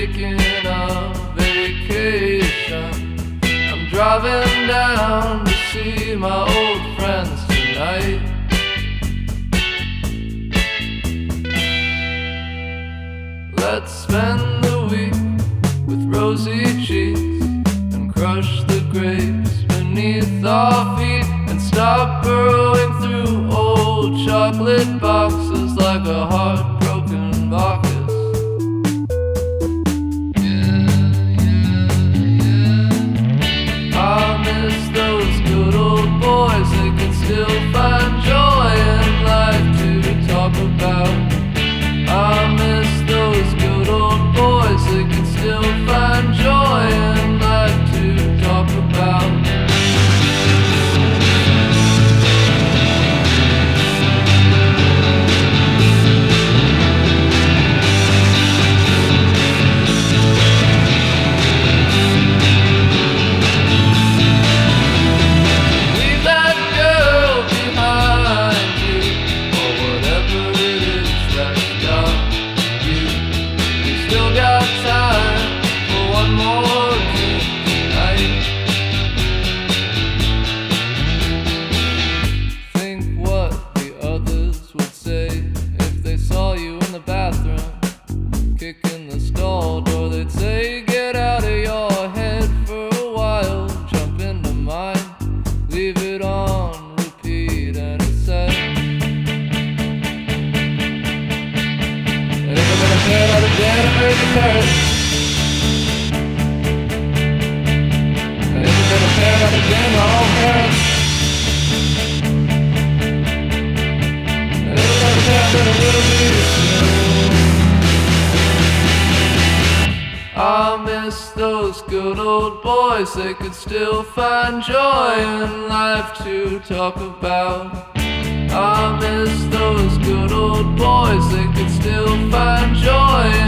taking a vacation. I'm driving down to see my old friends tonight. Let's spend the week with rosy cheeks and crush the grapes beneath our feet and stop burrowing through old chocolate boxes like a heart. miss those good old boys. They could still find joy in life to talk about. I miss those good old boys. They could still find joy